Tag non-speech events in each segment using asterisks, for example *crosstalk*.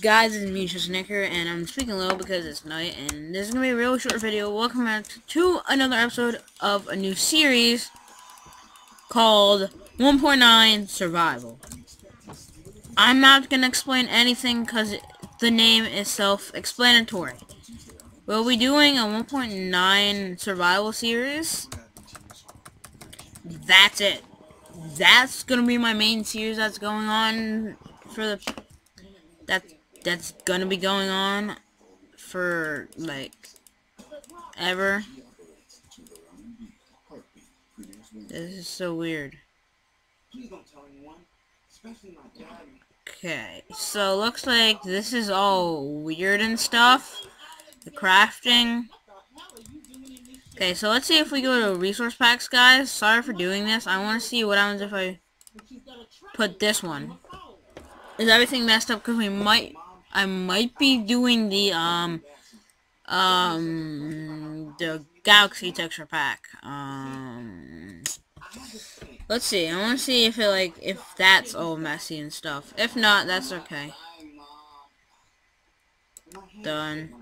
guys, it's me, Snicker, and I'm speaking low because it's night, and this is going to be a real short video. Welcome back to another episode of a new series called 1.9 Survival. I'm not going to explain anything because the name is self-explanatory. We'll be doing a 1.9 Survival series. That's it. That's going to be my main series that's going on for the that that's gonna be going on for like ever. This is so weird. Okay, so looks like this is all weird and stuff. The crafting. Okay, so let's see if we go to resource packs, guys. Sorry for doing this. I want to see what happens if I put this one. Is everything messed up? Because we might, I might be doing the, um, um, the Galaxy texture pack. Um, let's see. I want to see if it, like, if that's all messy and stuff. If not, that's okay. Done.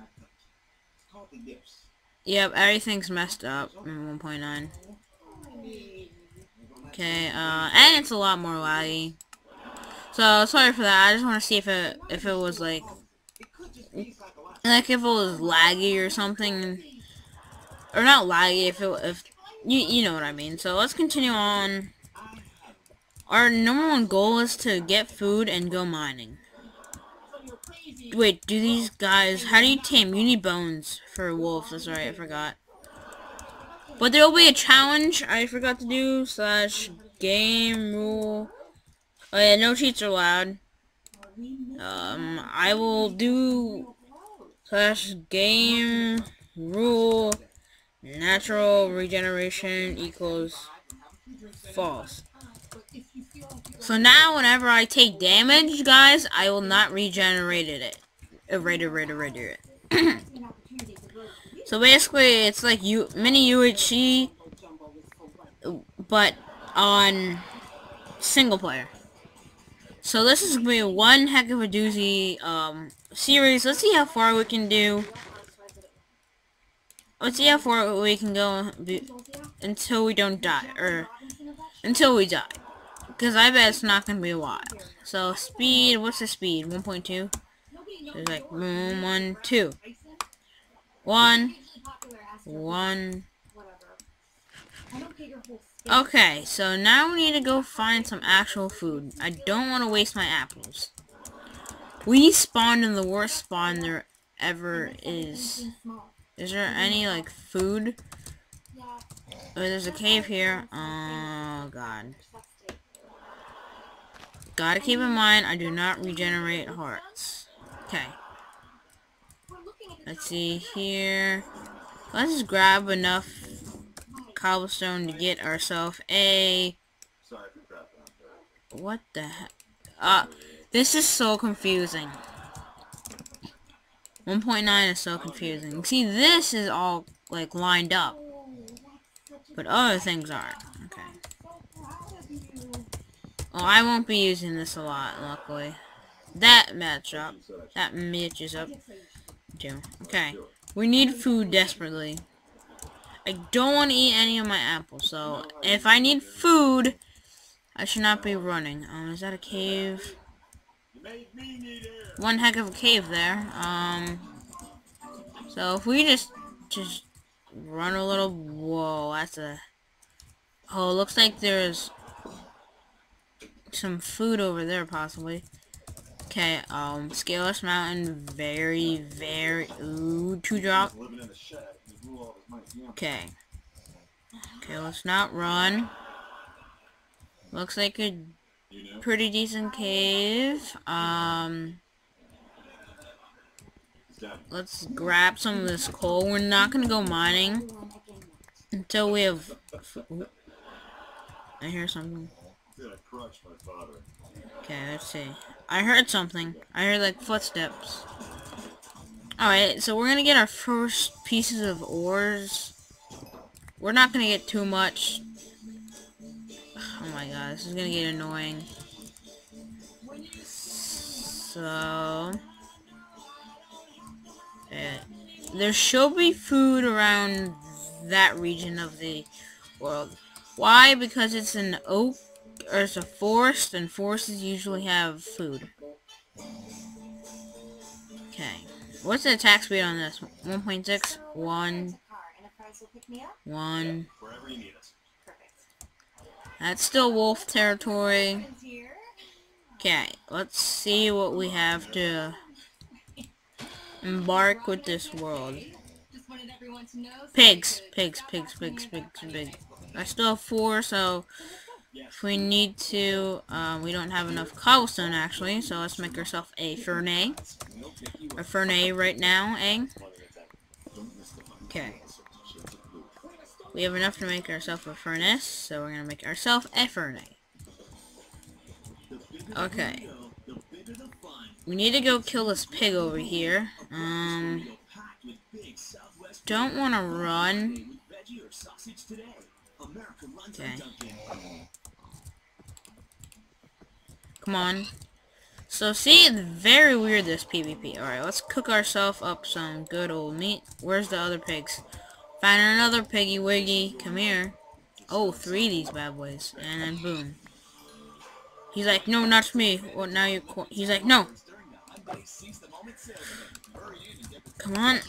Yep, everything's messed up in 1.9. Okay, uh, and it's a lot more laggy. So sorry for that. I just want to see if it if it was like like if it was laggy or something, or not laggy. If it if you you know what I mean. So let's continue on. Our number one goal is to get food and go mining. Wait, do these guys, how do you tame? You need bones for wolves, that's right, I forgot. But there will be a challenge I forgot to do, slash game rule Oh yeah, no cheats are allowed. Um, I will do slash game rule natural regeneration equals false. So now whenever I take damage, guys, I will not regenerate it. Erase, erase, erase, it. so basically, it's like you mini UHC, but on single player. So this is going to be one heck of a doozy um, series. Let's see how far we can do. Let's see how far we can go until we don't die. Or until we die. Because I bet it's not going to be a while. So speed, what's the speed? 1.2? There's like 1, 1, 2. 1, 1, Okay, so now we need to go find some actual food. I don't want to waste my apples. We spawned in the worst spawn there ever is. Is there any, like, food? Oh, there's a cave here. Oh, God. Gotta keep in mind, I do not regenerate hearts. Okay. Let's see here. Let's just grab enough cobblestone to get ourselves a... What the heck? Uh, this is so confusing. 1.9 is so confusing. See, this is all, like, lined up. But other things aren't. Okay. Well, I won't be using this a lot, luckily. That match up. That matches up. Too. Okay. We need food desperately. I don't want to eat any of my apples, so if I need food, I should not be running. Um, is that a cave? One heck of a cave there. Um, so if we just, just run a little, whoa, that's a, oh, looks like there's some food over there, possibly. Okay, um, Scaleless Mountain, very, very, ooh, two drop. Okay. Okay, let's not run. Looks like a pretty decent cave. Um, let's grab some of this coal. We're not gonna go mining until we have. I hear something. Okay, let's see. I heard something. I heard like footsteps. Alright, so we're gonna get our first pieces of ores. We're not gonna get too much. Oh my god, this is gonna get annoying. So... There should be food around that region of the world. Why? Because it's an oak, or it's a forest, and forests usually have food. Okay. What's the attack speed on this? 1.6? 1. 1. That's still wolf territory. Okay, let's see what we have to embark with this world. Pigs, pigs, pigs, pigs, pigs, pigs. I still have four, so if we need to, um, we don't have enough cobblestone actually, so let's make ourselves a furnace. A furnace right now, eh? Okay. We have enough to make ourselves a furnace, so we're gonna make ourselves a furnace. Okay. We need to go kill this pig over here. Um, don't want to run. Okay. Come on. So see, it's very weird this PvP. Alright, let's cook ourselves up some good old meat. Where's the other pigs? Find another piggy wiggy. Come here. Oh, three of these bad boys. And then boom. He's like, no, not me. Well, now you. He's like, no. Come on.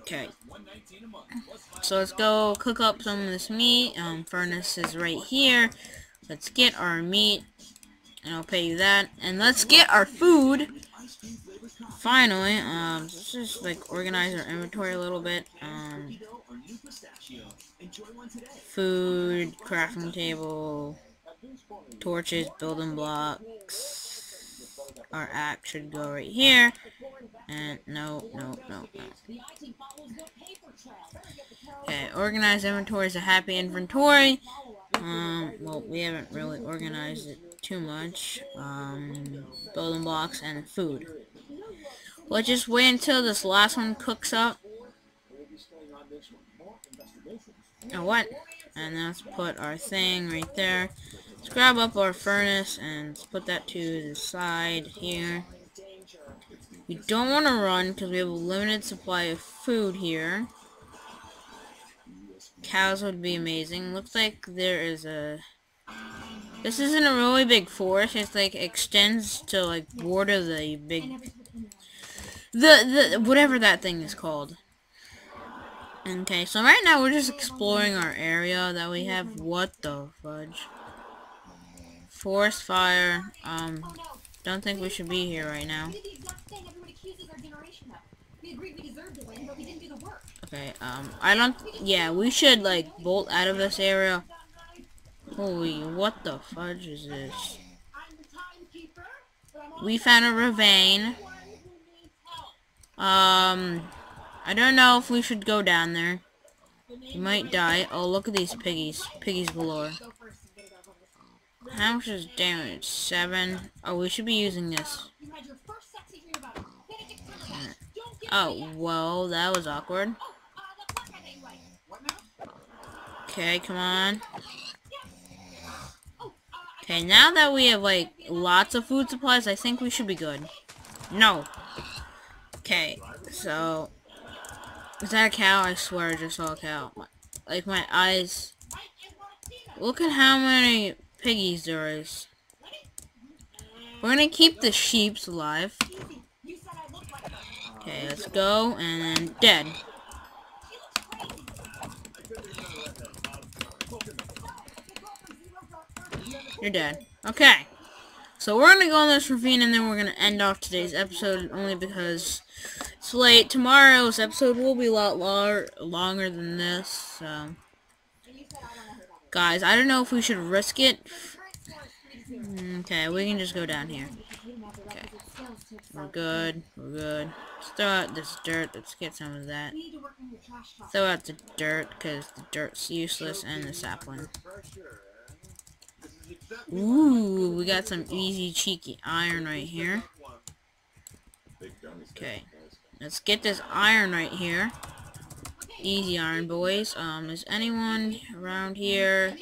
Okay. So let's go cook up some of this meat. Um, furnace is right here. Let's get our meat. And I'll pay you that. And let's get our food. Finally, um, let's just like organize our inventory a little bit. Um, food, crafting table, torches, building blocks. Our app should go right here. And no, no, no, no. Okay, organized inventory is a happy inventory. Um, well, we haven't really organized it too much. Um, building blocks and food. We'll just wait until this last one cooks up. Oh, what? And let's put our thing right there. Let's grab up our furnace and put that to the side here. We don't want to run because we have a limited supply of food here. Cows would be amazing. Looks like there is a... This isn't a really big forest. It's like extends to like border the big... The, the, whatever that thing is called. Okay, so right now we're just exploring our area that we have. What the fudge? Forest fire. Um, don't think we should be here right now. Okay, um, I don't, yeah, we should, like, bolt out of this area. Holy, what the fudge is this? We found a ravine. Um, I don't know if we should go down there. We might die. Oh, look at these piggies. Piggies galore. How much is damage? Seven. Oh, we should be using this. Oh, well, that was awkward. Okay, come on. Okay, now that we have, like, lots of food supplies, I think we should be good. No. Okay, so... Is that a cow? I swear I just saw a cow. Like, my eyes... Look at how many piggies there is. We're gonna keep the sheeps alive. Okay, let's go, and then dead. You're dead. Okay. So we're gonna go on this ravine and then we're gonna end off today's episode only because it's late. Tomorrow's episode will be a lot longer than this, so Guys, I don't know if we should risk it. Mm, okay, we can just go down here. Okay. We're good. We're good. Let's throw out this dirt. Let's get some of that. Throw out the dirt, because the dirt's useless, and the sapling. Ooh, we got some easy, cheeky iron right here. Okay. Let's get this iron right here. Easy iron, boys. Um, is anyone around here?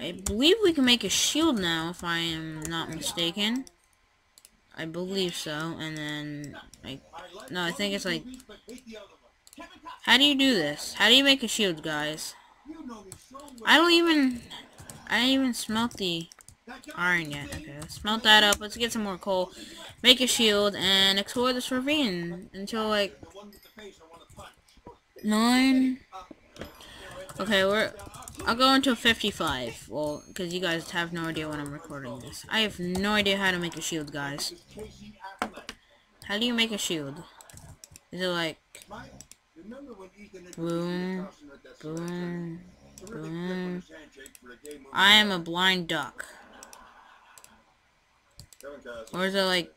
I believe we can make a shield now, if I am not mistaken. I believe so, and then, like, No, I think it's like... How do you do this? How do you make a shield, guys? I don't even... I didn't even smelt the iron yet. Okay, let's smelt that up. Let's get some more coal. Make a shield and explore this ravine until like... Nine... Okay, we're... I'll go until 55. Well, because you guys have no idea when I'm recording this. I have no idea how to make a shield, guys. How do you make a shield? Is it like... Boom, boom, I am a blind duck. Or is it like...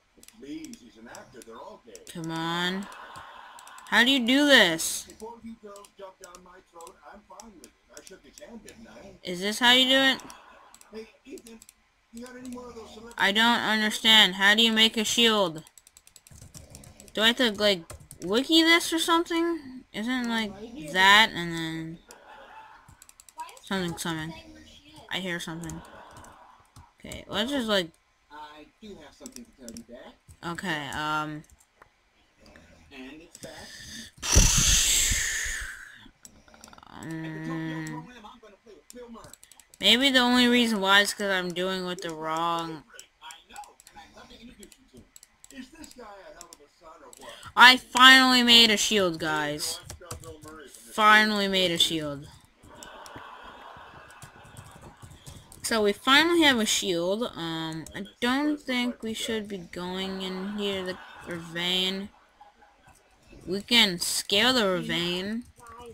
Come on. How do you do this? Is this how you do it? I don't understand. How do you make a shield? Do I have to, like, wiki this or something? Isn't like that and then something something. I hear something. Okay, let's just like I do have something to tell you, Dad. Okay, um And it's back. um, maybe the only reason why is because I'm doing with the wrong I know, and I'd love to introduce you to him. Is this guy a hell of a son or what? I finally made a shield guys finally made a shield so we finally have a shield um I don't think we should be going in here the ravine we can scale the ravine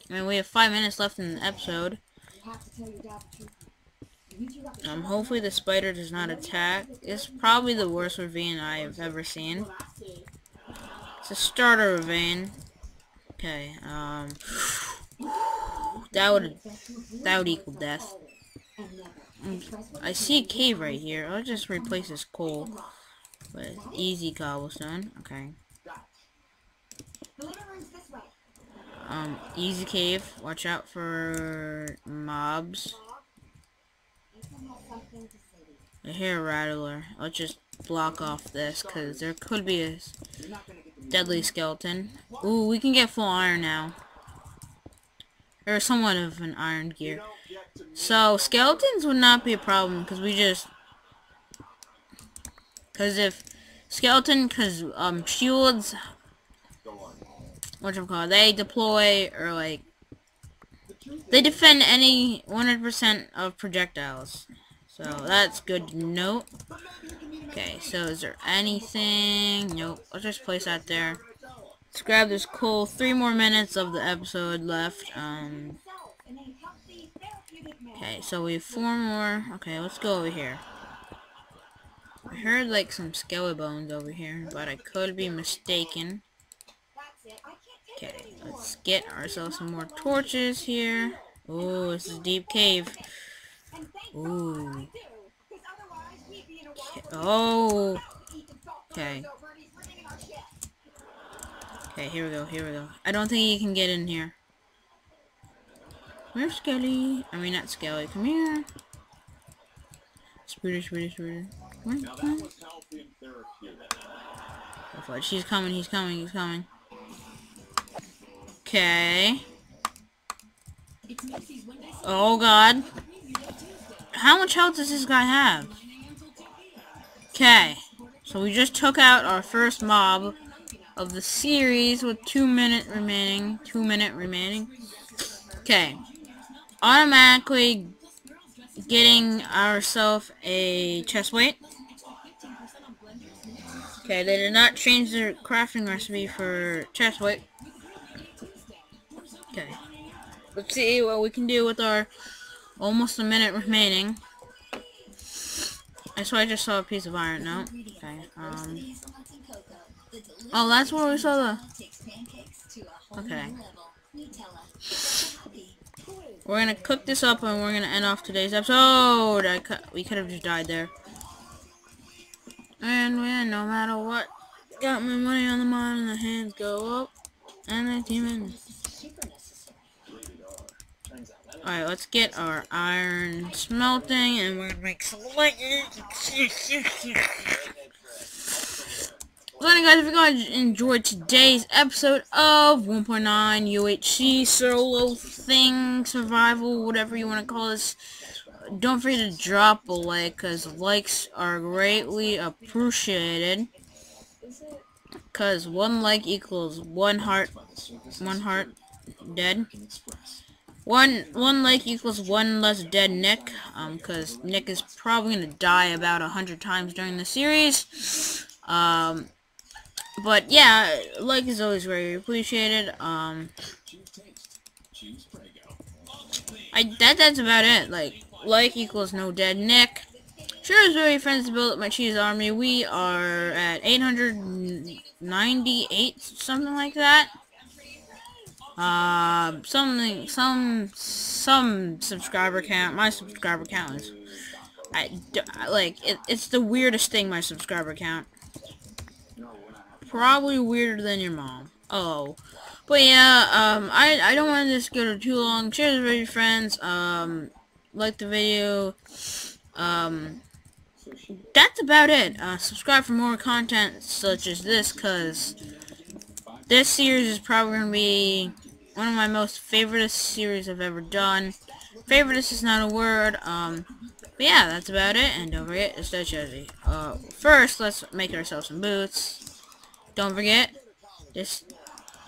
I mean we have five minutes left in the episode um, hopefully the spider does not attack. It's probably the worst ravine I've ever seen. It's a starter ravine. Okay, um... *sighs* That would... That would equal death. I see a cave right here. I'll just replace this coal with easy cobblestone. Okay. Um, easy cave. Watch out for mobs. I hear a rattler. I'll just block off this, because there could be a deadly skeleton. Ooh, we can get full iron now. Or somewhat of an iron gear. So, skeletons would not be a problem, because we just... Because if... Skeleton, because, um, shields... Whatchamacallit, they deploy, or, like... They defend any 100% of projectiles. So that's good to note. Okay, so is there anything? Nope. Let's just place that there. Let's grab this coal. Three more minutes of the episode left. Um. Okay, so we have four more. Okay, let's go over here. I heard like some skelly bones over here, but I could be mistaken. Okay, let's get ourselves some more torches here. Oh, this is a deep cave. Ooh. Oh. Okay. Okay, here we go, here we go. I don't think he can get in here. Where's Skelly? I mean, not Skelly. Come here. Spooter, spooter, spooter. Come on, come on. She's coming, he's coming, he's coming. Okay. Oh god. How much health does this guy have? Okay. So we just took out our first mob of the series with two minute remaining. Two minute remaining. Okay. Automatically getting ourselves a chest plate. Okay, they did not change their crafting recipe for chest plate. Okay. Let's see what we can do with our almost a minute remaining. I swear I just saw a piece of iron. No? Okay. Um. Oh, that's where we saw the... Okay. We're gonna cook this up and we're gonna end off today's episode. I we could have just died there. And we, no matter what, got my money on the mine and the hands go up. And the demon. Alright, let's get our iron smelting and we're gonna make some leggings. *laughs* So anyway, guys, if you guys enjoyed today's episode of 1.9 UHC solo thing, survival, whatever you want to call this, don't forget to drop a like, because likes are greatly appreciated. Because one like equals one heart, one heart dead. One one like equals one less dead Nick, um, because Nick is probably gonna die about a hundred times during the series. Um, but yeah, like is always very appreciated. Um, I that that's about it. Like like equals no dead Nick. Very friends to build up my cheese army. We are at 898, something like that. Uh, something, some, some subscriber count. My subscriber count is, I, like, it, it's the weirdest thing, my subscriber count. Probably weirder than your mom. Oh. But yeah, um, I, I don't want this to go too long. Cheers, everybody, friends. Um, like the video. Um, that's about it. Uh, subscribe for more content such as this, because this series is probably going to be one of my most favorite series I've ever done. Favorite is not a word. Um, but yeah, that's about it. And don't forget it's stay Chelsea. Uh, first, let's make ourselves some boots. Don't forget, just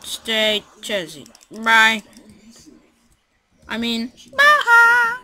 stay Chelsea. Bye. I mean, bye.